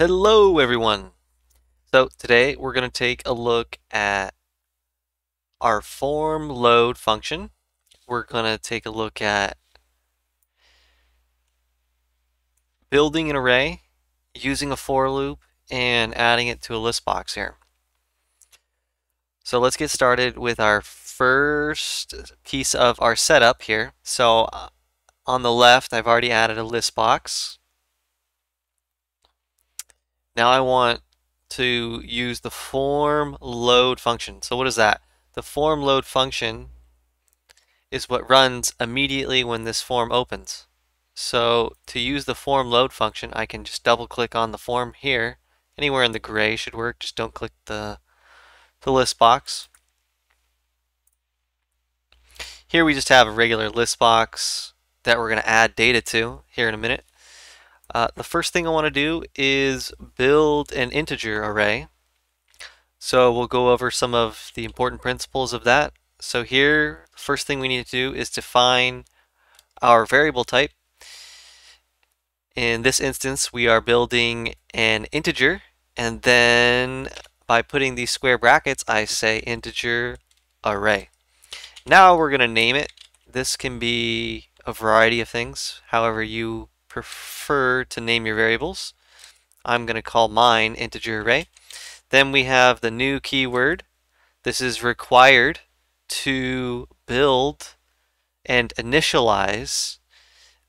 Hello everyone! So today we're going to take a look at our form load function. We're going to take a look at building an array, using a for loop, and adding it to a list box here. So let's get started with our first piece of our setup here. So uh, on the left I've already added a list box now I want to use the form load function. So what is that? The form load function is what runs immediately when this form opens. So to use the form load function, I can just double click on the form here. Anywhere in the gray should work. Just don't click the, the list box. Here we just have a regular list box that we're going to add data to here in a minute. Uh, the first thing I want to do is build an integer array. So we'll go over some of the important principles of that. So here, first thing we need to do is define our variable type. In this instance, we are building an integer, and then by putting these square brackets, I say integer array. Now we're going to name it. This can be a variety of things, however you prefer to name your variables. I'm going to call mine integer array. Then we have the new keyword. This is required to build and initialize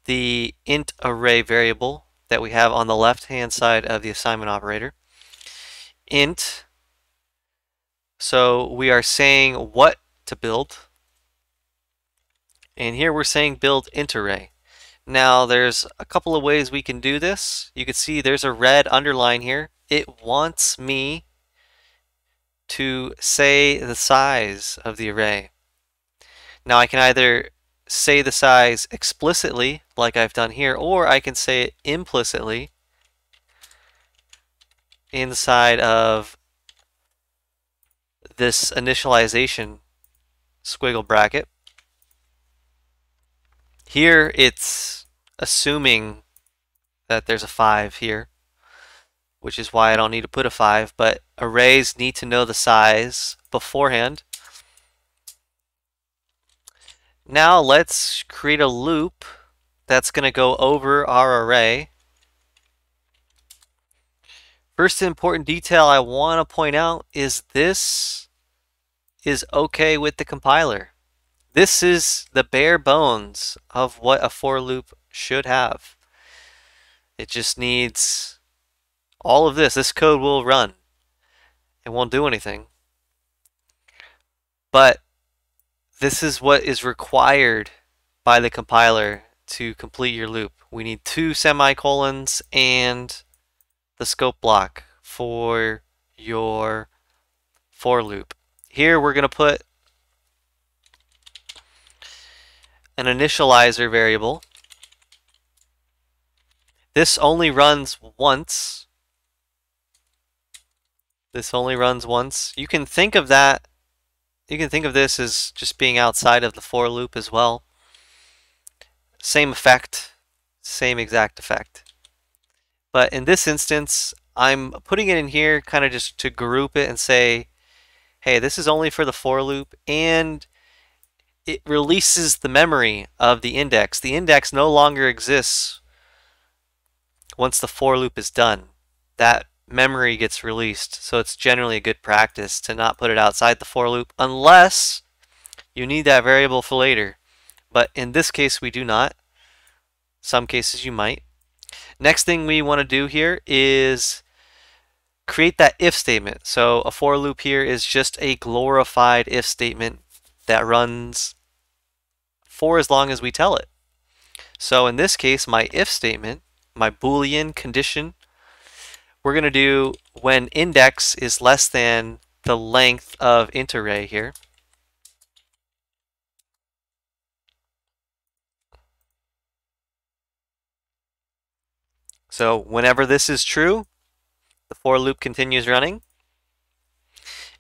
the int array variable that we have on the left hand side of the assignment operator. int, so we are saying what to build. And here we're saying build int array. Now there's a couple of ways we can do this. You can see there's a red underline here. It wants me to say the size of the array. Now I can either say the size explicitly like I've done here or I can say it implicitly inside of this initialization squiggle bracket. Here it's assuming that there's a 5 here, which is why I don't need to put a 5, but arrays need to know the size beforehand. Now let's create a loop that's going to go over our array. First important detail I want to point out is this is okay with the compiler. This is the bare bones of what a for loop should have. It just needs all of this. This code will run. It won't do anything. But this is what is required by the compiler to complete your loop. We need two semicolons and the scope block for your for loop. Here we're going to put an initializer variable. This only runs once. This only runs once. You can think of that, you can think of this as just being outside of the for loop as well. Same effect, same exact effect. But in this instance, I'm putting it in here kind of just to group it and say, hey, this is only for the for loop and it releases the memory of the index. The index no longer exists once the for loop is done. That memory gets released. So it's generally a good practice to not put it outside the for loop unless you need that variable for later. But in this case, we do not. Some cases you might. Next thing we want to do here is create that if statement. So a for loop here is just a glorified if statement that runs for as long as we tell it. So in this case, my if statement, my boolean condition, we're going to do when index is less than the length of int array here. So whenever this is true, the for loop continues running.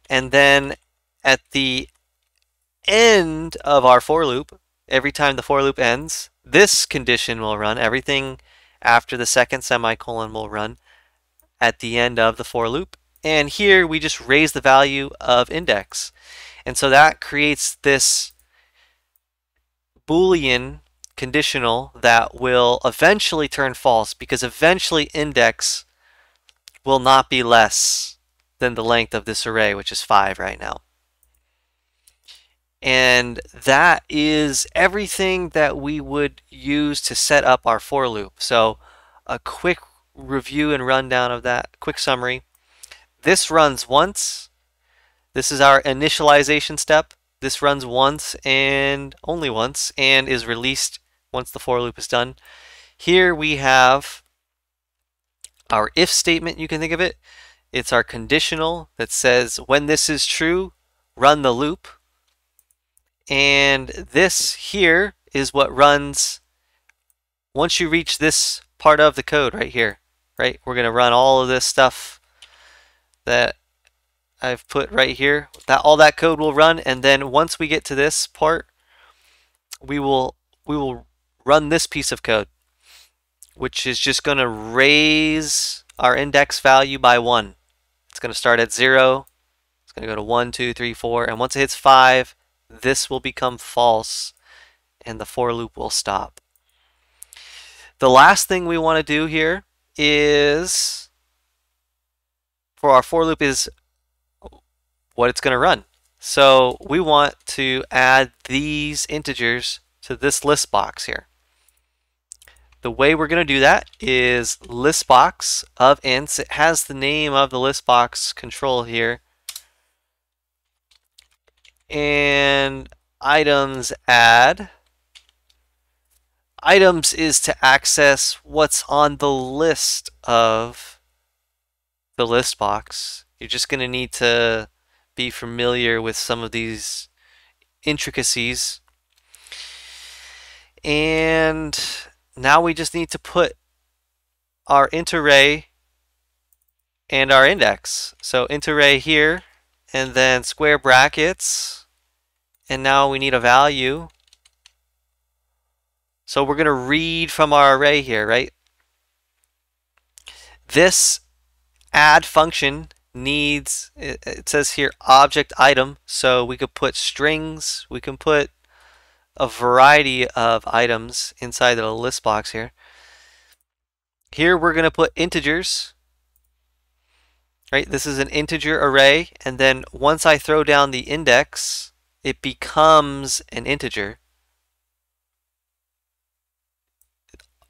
And then at the end of our for loop, every time the for loop ends, this condition will run. Everything after the second semicolon will run. at the end of the for loop. And here we just raise the value of index. And so that creates this Boolean conditional that will eventually turn false because eventually index will not be less than the length of this array, which is 5 right now. And that is everything that we would use to set up our for loop. So a quick review and rundown of that, quick summary. This runs once. This is our initialization step. This runs once and only once and is released once the for loop is done. Here we have our if statement, you can think of it. It's our conditional that says when this is true, run the loop. And this here is what runs once you reach this part of the code right here, right? We're going to run all of this stuff that I've put right here. That all that code will run and then once we get to this part, we will we will run this piece of code which is just going to raise our index value by 1. It's going to start at 0. It's going to go to 1, 2, 3, 4. And once it hits 5, this will become false and the for loop will stop. The last thing we want to do here is for our for loop is what it's going to run. So we want to add these integers to this list box here. The way we're going to do that is list box of ints. It has the name of the list box control here and items add. Items is to access what's on the list of the list box. You're just going to need to be familiar with some of these intricacies. And now we just need to put our int array and our index. So int array here and then square brackets and now we need a value. So we're going to read from our array here, right? This add function needs, it says here object item, so we could put strings, we can put a variety of items inside the list box here. Here we're going to put integers, right? This is an integer array, and then once I throw down the index, it becomes an integer.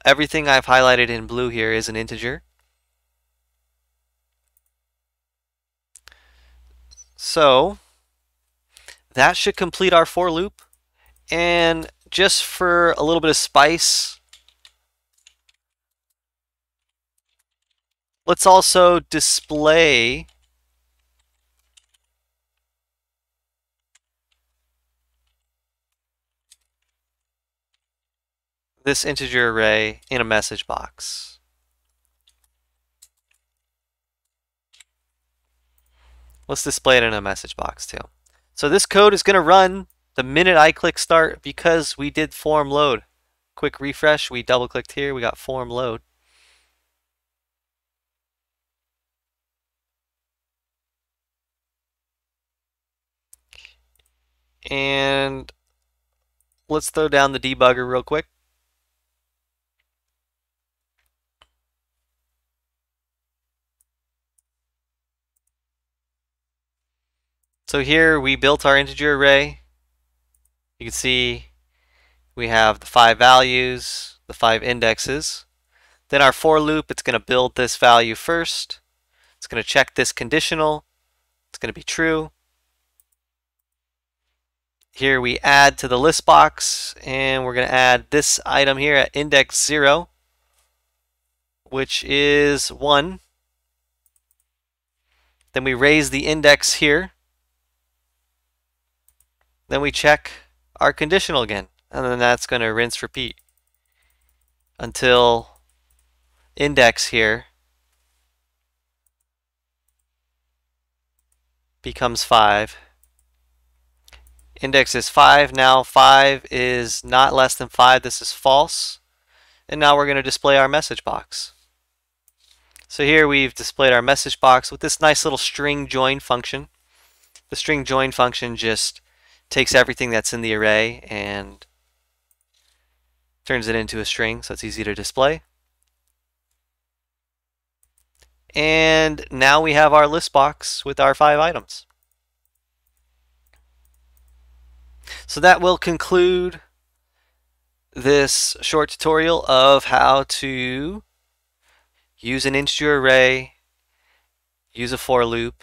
Everything I've highlighted in blue here is an integer. So that should complete our for loop. And just for a little bit of spice, let's also display this integer array in a message box. Let's display it in a message box too. So this code is going to run the minute I click start because we did form load. Quick refresh, we double clicked here, we got form load. And let's throw down the debugger real quick. So here we built our integer array. You can see we have the five values, the five indexes. Then our for loop, it's going to build this value first. It's going to check this conditional. It's going to be true. Here we add to the list box and we're going to add this item here at index 0 which is 1. Then we raise the index here then we check our conditional again. And then that's going to rinse repeat until index here becomes 5. Index is 5. Now 5 is not less than 5. This is false. And now we're going to display our message box. So here we've displayed our message box with this nice little string join function. The string join function just takes everything that's in the array and turns it into a string so it's easy to display. And now we have our list box with our five items. So that will conclude this short tutorial of how to use an integer array, use a for loop,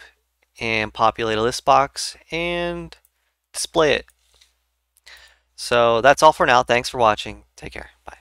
and populate a list box and display it. So that's all for now. Thanks for watching. Take care. Bye.